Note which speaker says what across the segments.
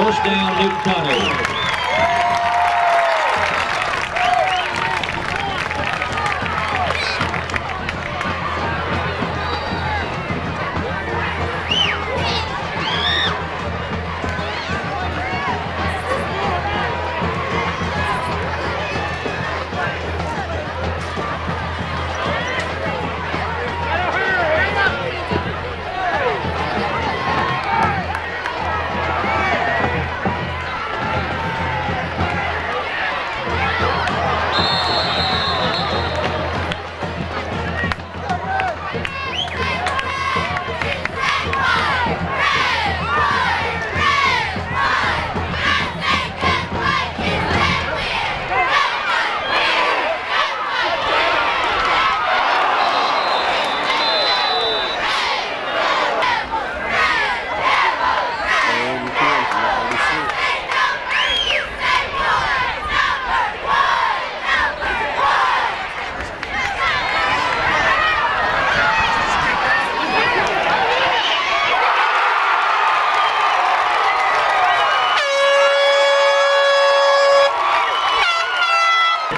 Speaker 1: First down, Newton-Conover.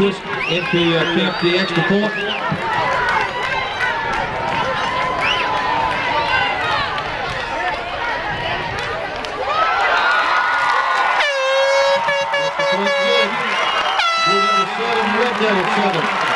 Speaker 1: Push into uh, pick the extra point. Red Devil.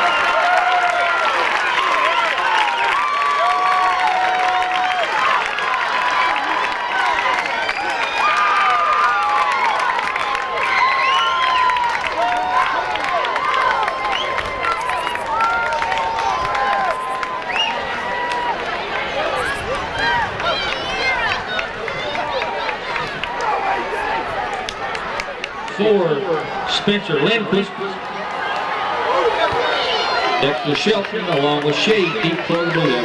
Speaker 1: for Spencer Lindquist. Dexter Shelton along with Shade deep for the Blue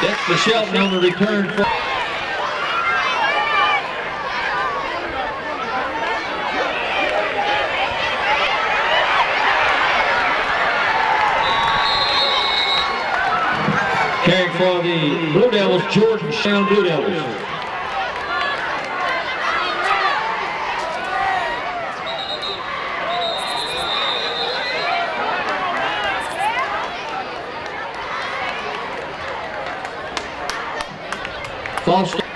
Speaker 1: Dexter Shelton on the return for For the Blue Devils, Jordan Sound Blue Devils. False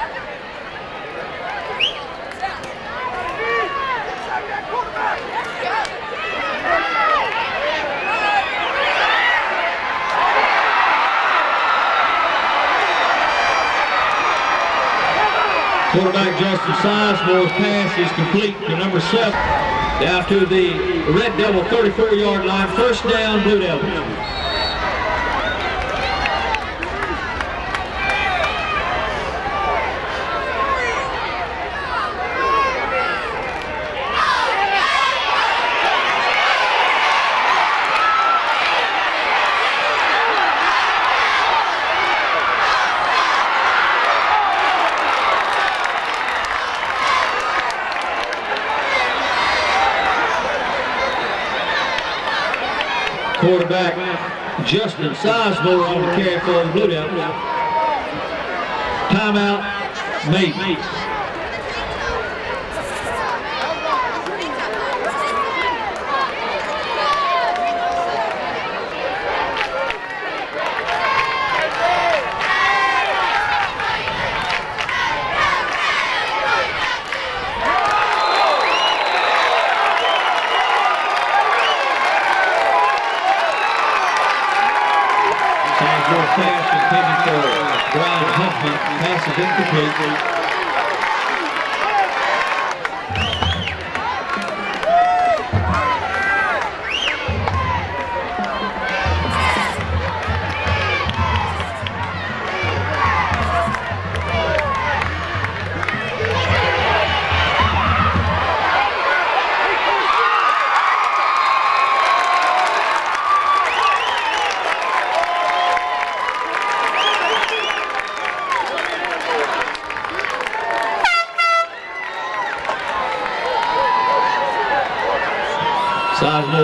Speaker 1: Quarterback Justin Sizemore's pass is complete to number seven. Down to the Red Devil 34-yard line. First down, Blue Devils. Quarterback Justin Sizemore on the carry for the Blue Devils. Timeout, Mate. Sizemore pass intended for Brian Huffman. Pass is incomplete.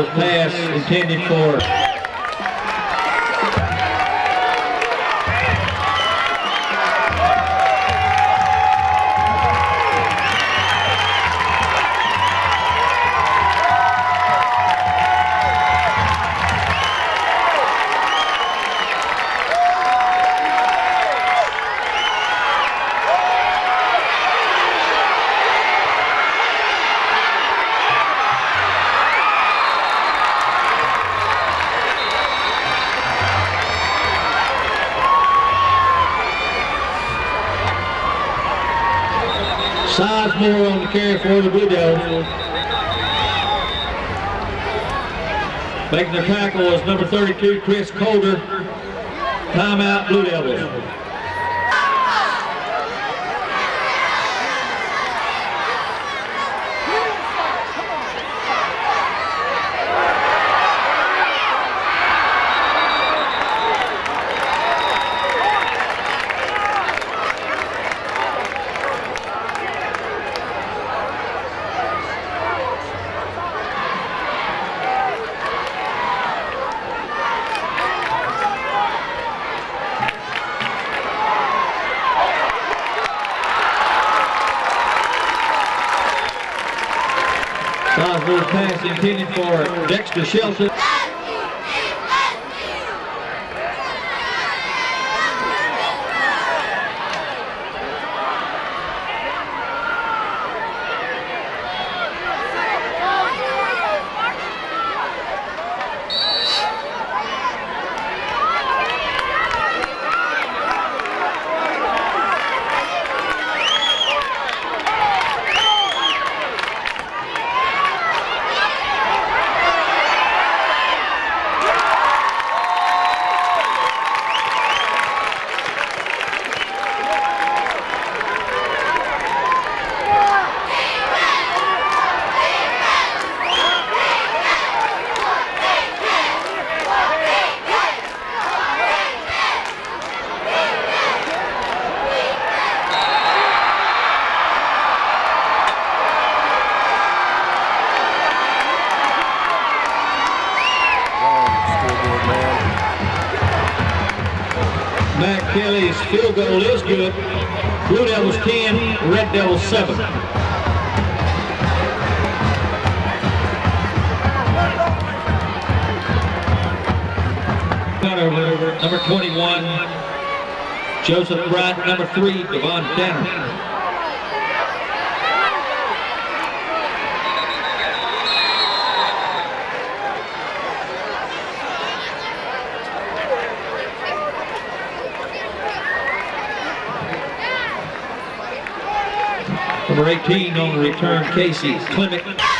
Speaker 1: Sizemore's pass intended for Sizemore on the carry for the Blue Devils. Making the tackle is number 32, Chris Calder. Timeout, Blue Devils. Sizemore pass intended for Dexter Shelton. Field goal is good. Blue Devils 10, Red Devils 7. Turnover, number 21, Joseph Bryant, number 3, Devon Tanner. Number 18 on the return, Casey Clement.